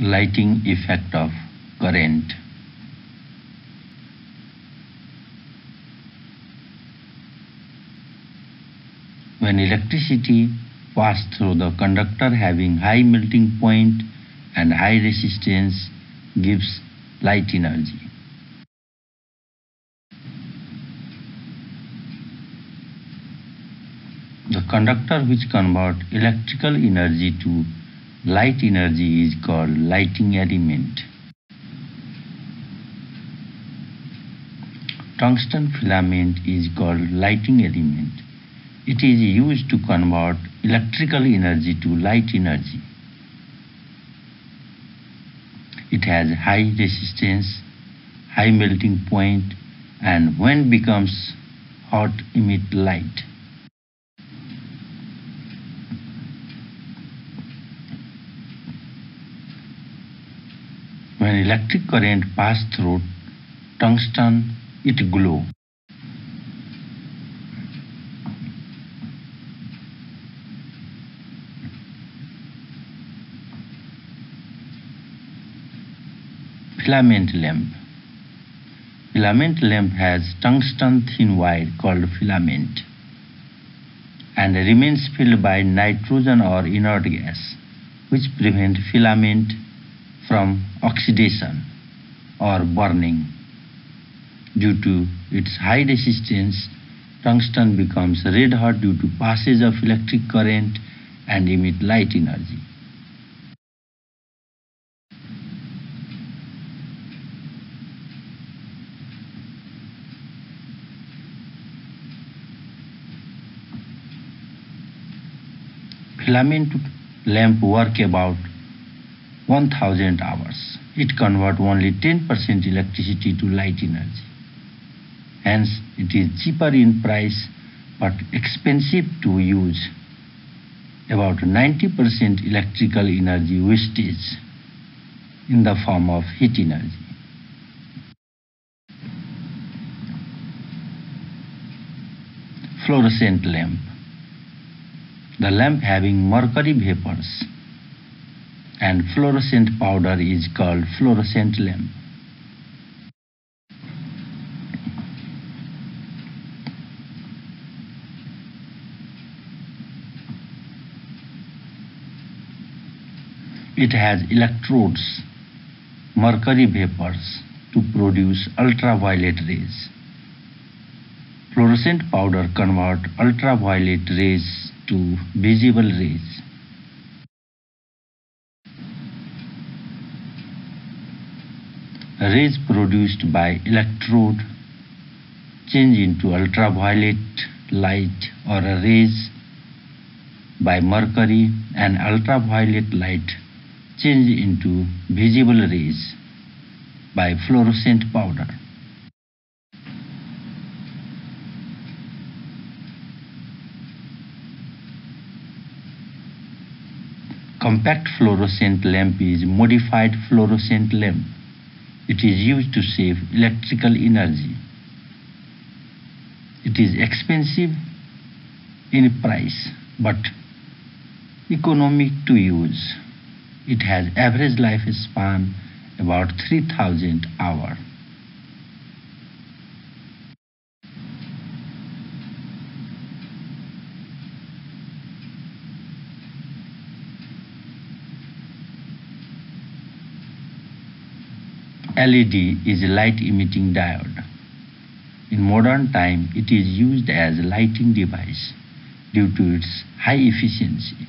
lighting effect of current. When electricity passes through the conductor having high melting point and high resistance gives light energy. The conductor which convert electrical energy to light energy is called lighting element. Tungsten filament is called lighting element. It is used to convert electrical energy to light energy. It has high resistance, high melting point and when becomes hot emit light. When electric current pass through tungsten, it glow. Filament lamp. Filament lamp has tungsten thin wire called filament and remains filled by nitrogen or inert gas which prevent filament from oxidation or burning. Due to its high resistance, tungsten becomes red hot due to passage of electric current and emit light energy. Filament lamp work about 1000 hours. It convert only 10% electricity to light energy. Hence, it is cheaper in price but expensive to use. About 90% electrical energy wastage in the form of heat energy. Fluorescent lamp. The lamp having mercury vapors and fluorescent powder is called fluorescent lamp. It has electrodes, mercury vapors to produce ultraviolet rays. Fluorescent powder convert ultraviolet rays to visible rays. Rays produced by electrode change into ultraviolet light or a rays by mercury and ultraviolet light change into visible rays by fluorescent powder. Compact fluorescent lamp is modified fluorescent lamp. It is used to save electrical energy. It is expensive in price but economic to use. It has average lifespan about 3000 hours. LED is a light emitting diode. In modern time, it is used as a lighting device due to its high efficiency.